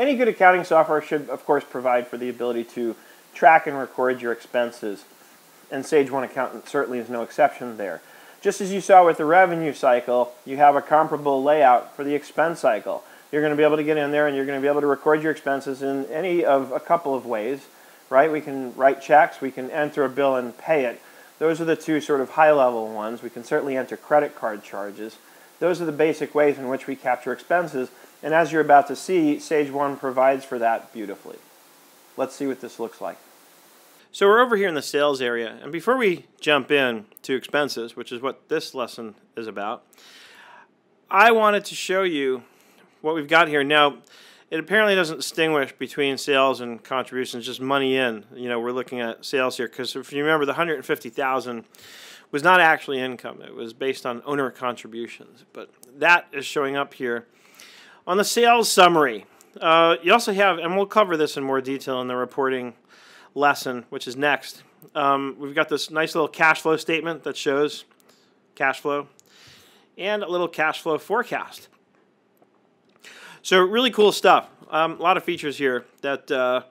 any good accounting software should, of course, provide for the ability to track and record your expenses. And Sage One Accountant certainly is no exception there. Just as you saw with the revenue cycle, you have a comparable layout for the expense cycle. You're going to be able to get in there and you're going to be able to record your expenses in any of a couple of ways, right? We can write checks, we can enter a bill and pay it. Those are the two sort of high level ones. We can certainly enter credit card charges. Those are the basic ways in which we capture expenses. And as you're about to see, Sage One provides for that beautifully. Let's see what this looks like. So we're over here in the sales area, and before we jump in to expenses, which is what this lesson is about, I wanted to show you what we've got here. Now, it apparently doesn't distinguish between sales and contributions, just money in. You know, we're looking at sales here because if you remember, the 150,000 was not actually income; it was based on owner contributions. But that is showing up here on the sales summary. Uh, you also have, and we'll cover this in more detail in the reporting lesson, which is next. Um, we've got this nice little cash flow statement that shows cash flow and a little cash flow forecast. So really cool stuff. Um, a lot of features here that uh,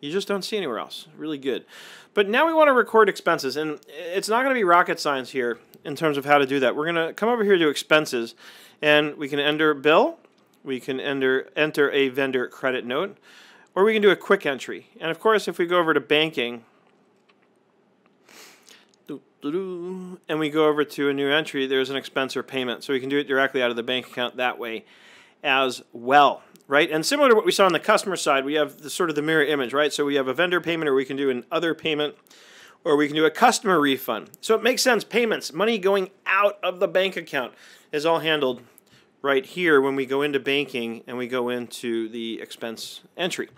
you just don't see anywhere else. Really good. But now we want to record expenses, and it's not going to be rocket science here in terms of how to do that. We're going to come over here to expenses, and we can enter bill, we can enter enter a vendor credit note, or we can do a quick entry. And of course, if we go over to banking, and we go over to a new entry, there's an expense or payment. So we can do it directly out of the bank account that way as well, right? And similar to what we saw on the customer side, we have the sort of the mirror image, right? So we have a vendor payment or we can do an other payment or we can do a customer refund. So it makes sense. Payments, money going out of the bank account is all handled right here when we go into banking and we go into the expense entry.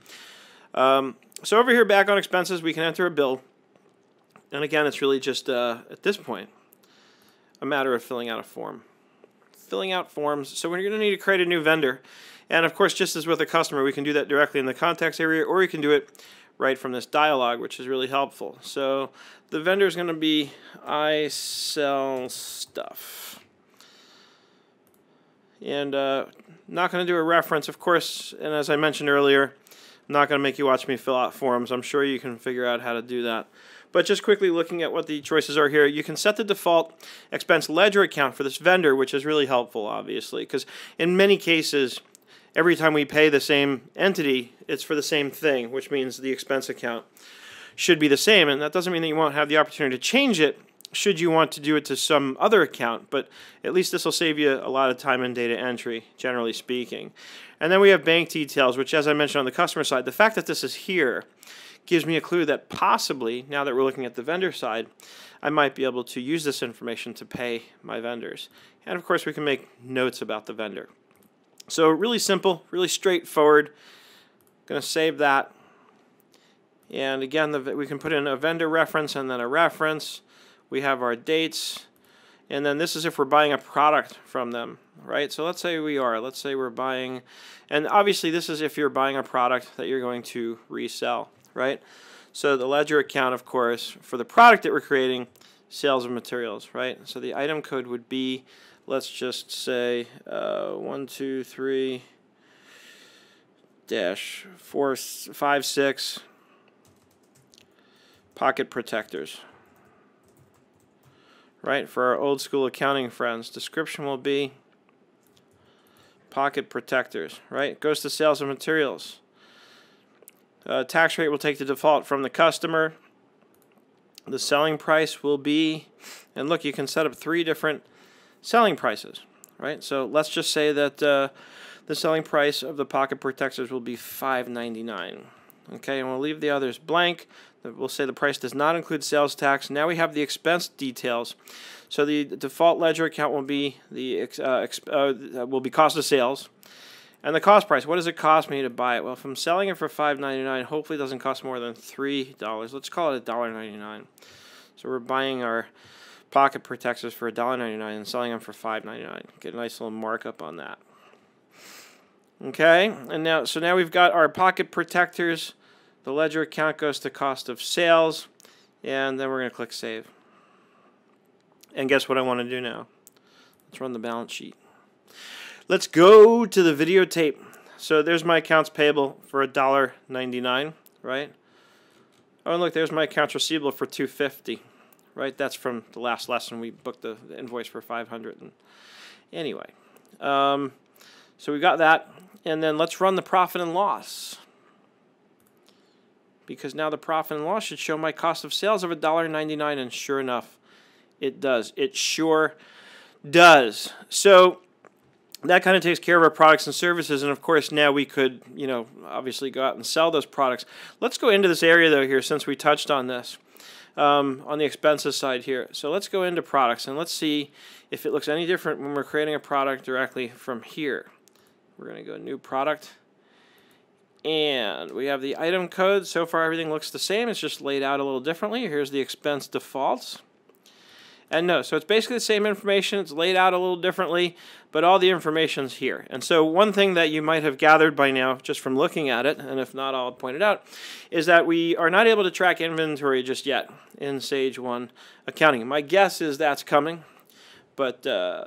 Um, so over here back on expenses, we can enter a bill. And again, it's really just, uh, at this point, a matter of filling out a form. Filling out forms. So we're going to need to create a new vendor. And of course, just as with a customer, we can do that directly in the contacts area, or you can do it right from this dialog, which is really helpful. So the vendor is going to be I sell stuff and uh, not going to do a reference, of course, and as I mentioned earlier, I'm not going to make you watch me fill out forms. I'm sure you can figure out how to do that. But just quickly looking at what the choices are here, you can set the default expense ledger account for this vendor, which is really helpful, obviously, because in many cases, every time we pay the same entity, it's for the same thing, which means the expense account should be the same. And that doesn't mean that you won't have the opportunity to change it should you want to do it to some other account, but at least this will save you a lot of time in data entry, generally speaking. And then we have bank details, which as I mentioned on the customer side, the fact that this is here gives me a clue that possibly, now that we're looking at the vendor side, I might be able to use this information to pay my vendors. And of course, we can make notes about the vendor. So really simple, really straightforward. Going to save that. And again, the, we can put in a vendor reference and then a reference we have our dates, and then this is if we're buying a product from them, right? So let's say we are. Let's say we're buying, and obviously this is if you're buying a product that you're going to resell, right? So the ledger account, of course, for the product that we're creating, sales of materials, right? So the item code would be, let's just say, uh, one, two, three, dash four, five, six, pocket protectors right? For our old school accounting friends, description will be pocket protectors, right? Goes to sales of materials. Uh, tax rate will take the default from the customer. The selling price will be, and look, you can set up three different selling prices, right? So let's just say that uh, the selling price of the pocket protectors will be $5.99. Okay, and we'll leave the others blank. We'll say the price does not include sales tax. Now we have the expense details. So the default ledger account will be the uh, uh, will be cost of sales, and the cost price. What does it cost me to buy it? Well, if I'm selling it for five ninety nine, hopefully it doesn't cost more than three dollars. Let's call it a dollar ninety nine. So we're buying our pocket protectors for a dollar ninety nine and selling them for five ninety nine. Get a nice little markup on that. Okay, and now so now we've got our pocket protectors the ledger account goes to cost of sales, and then we're going to click Save. And guess what I want to do now? Let's run the balance sheet. Let's go to the videotape. so there's my accounts payable for $1.99, right? Oh, and look, there's my accounts receivable for 250 right? That's from the last lesson. We booked the, invoice for 500 and anyway. Um, so we got that. And then let's run the profit and loss. Because now the profit and loss should show my cost of sales of $1.99 and sure enough, it does. It sure does. So that kind of takes care of our products and services. And of course, now we could, you know, obviously go out and sell those products. Let's go into this area though here since we touched on this um, on the expenses side here. So let's go into products and let's see if it looks any different when we're creating a product directly from here. We're going to go new product. And we have the item code. So far everything looks the same. It's just laid out a little differently. Here's the expense defaults. And no, so it's basically the same information. It's laid out a little differently, but all the information's here. And so one thing that you might have gathered by now, just from looking at it, and if not, I'll point it out, is that we are not able to track inventory just yet in Sage One accounting. My guess is that's coming, but uh,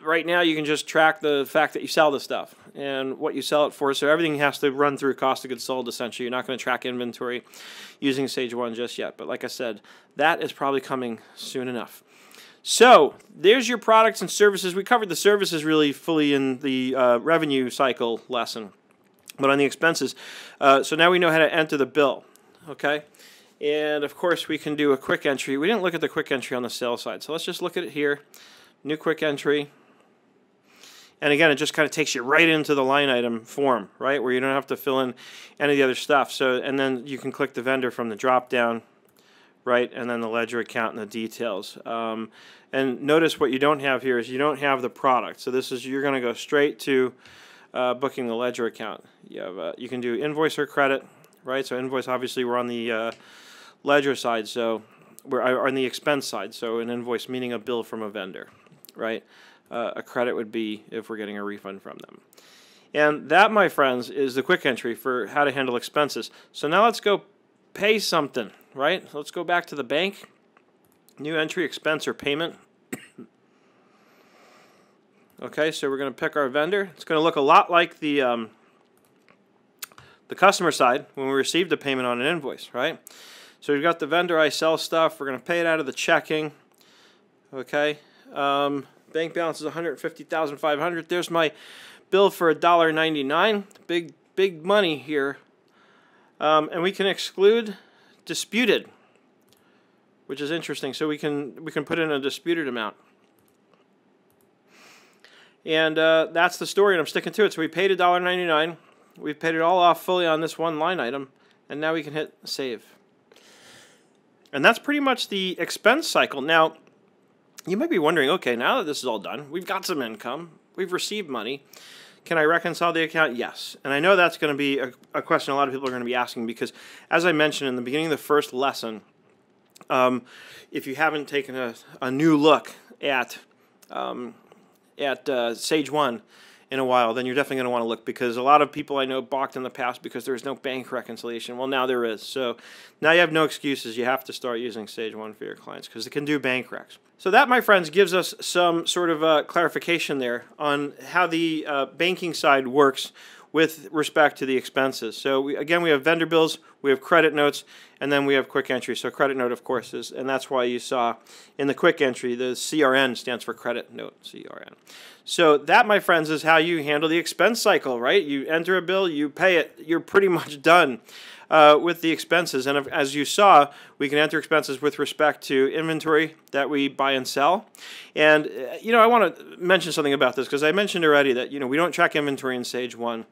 right now you can just track the fact that you sell the stuff and what you sell it for. So everything has to run through cost of goods sold essentially. You're not going to track inventory using Sage One just yet. But like I said, that is probably coming soon enough. So there's your products and services. We covered the services really fully in the uh, revenue cycle lesson, but on the expenses. Uh, so now we know how to enter the bill, okay? And of course we can do a quick entry. We didn't look at the quick entry on the sales side, so let's just look at it here. New quick entry. And again, it just kind of takes you right into the line item form, right, where you don't have to fill in any of the other stuff. So, and then you can click the vendor from the drop down right? And then the ledger account and the details. Um, and notice what you don't have here is you don't have the product. So this is you're going to go straight to uh, booking the ledger account. You have uh, you can do invoice or credit, right? So invoice obviously we're on the uh, ledger side, so we're on the expense side. So an invoice meaning a bill from a vendor, right? Uh, a credit would be if we're getting a refund from them. And that, my friends, is the quick entry for how to handle expenses. So now let's go pay something, right? Let's go back to the bank. New entry, expense or payment. okay, so we're going to pick our vendor. It's going to look a lot like the um, the customer side when we received the payment on an invoice, right? So we've got the vendor I sell stuff. We're going to pay it out of the checking. Okay. Um, bank balance is 150,500. There's my bill for $1.99. Big big money here. Um, and we can exclude disputed, which is interesting. So we can we can put in a disputed amount. And uh, that's the story, and I'm sticking to it. So we paid $1.99. We've paid it all off fully on this one line item, and now we can hit save. And that's pretty much the expense cycle. Now, you might be wondering, okay, now that this is all done, we've got some income, we've received money. Can I reconcile the account? Yes. And I know that's going to be a, a, question a lot of people are going to be asking because, as I mentioned in the beginning of the first lesson, um, if you haven't taken a, a new look at um, at uh, Sage One in a while, then you're definitely going to want to look because a lot of people I know balked in the past because there was no bank reconciliation. Well, now there is. So now you have no excuses. You have to start using Sage One for your clients because it can do bank recs. So that, my friends, gives us some sort of uh, clarification there on how the uh, banking side works with respect to the expenses. So we, again, we have vendor bills, we have credit notes, and then we have quick entry. So credit note, of course, is, and that's why you saw in the quick entry, the CRN stands for credit note, CRN. So that, my friends, is how you handle the expense cycle, right? You enter a bill, you pay it, you're pretty much done uh, with the expenses. And as you saw, we can enter expenses with respect to inventory that we buy and sell. And, uh, you know, I want to mention something about this because I mentioned already that, you know, we don't track inventory in Sage One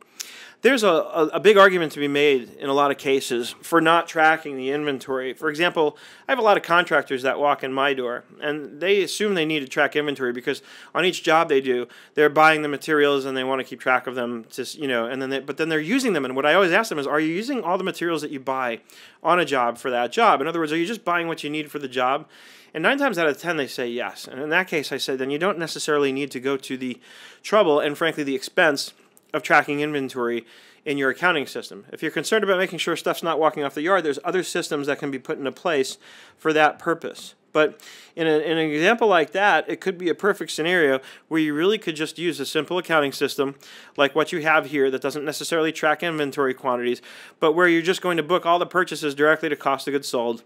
there's a, a, a, big argument to be made in a lot of cases for not tracking the inventory. For example, I have a lot of contractors that walk in my door, and they assume they need to track inventory because on each job they do, they're buying the materials and they want to keep track of them. To you know, and then they, but then they're using them. And what I always ask them is, are you using all the materials that you buy on a job for that job? In other words, are you just buying what you need for the job? And nine times out of ten, they say yes. And in that case, I said, then you don't necessarily need to go to the trouble and, frankly, the expense of tracking inventory in your accounting system. If you're concerned about making sure stuff's not walking off the yard, there's other systems that can be put into place for that purpose. But in, a, in an example like that, it could be a perfect scenario where you really could just use a simple accounting system like what you have here that doesn't necessarily track inventory quantities, but where you're just going to book all the purchases directly to cost of goods sold.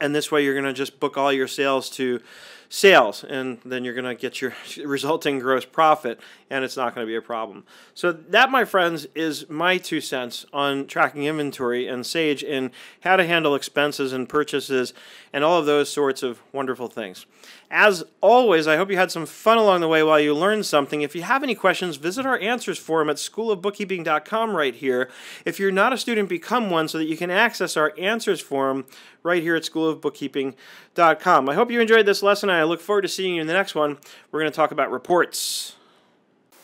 And this way you're going to just book all your sales to sales and then you're going to get your resulting gross profit and it's not going to be a problem. So that my friends is my two cents on tracking inventory and Sage and how to handle expenses and purchases and all of those sorts of wonderful things. As always, I hope you had some fun along the way while you learned something. If you have any questions, visit our answers forum at schoolofbookkeeping.com right here. If you're not a student, become one so that you can access our answers forum right here at schoolofbookkeeping.com. I hope you enjoyed this lesson. I look forward to seeing you in the next one. We're going to talk about reports.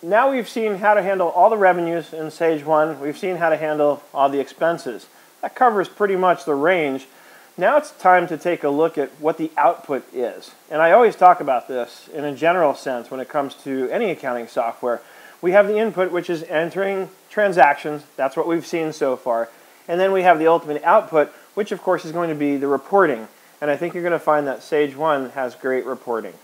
Now we've seen how to handle all the revenues in Sage One. We've seen how to handle all the expenses. That covers pretty much the range. Now it's time to take a look at what the output is. And I always talk about this in a general sense when it comes to any accounting software. We have the input, which is entering transactions. That's what we've seen so far. And then we have the ultimate output, which of course is going to be the reporting. And I think you're going to find that Sage One has great reporting.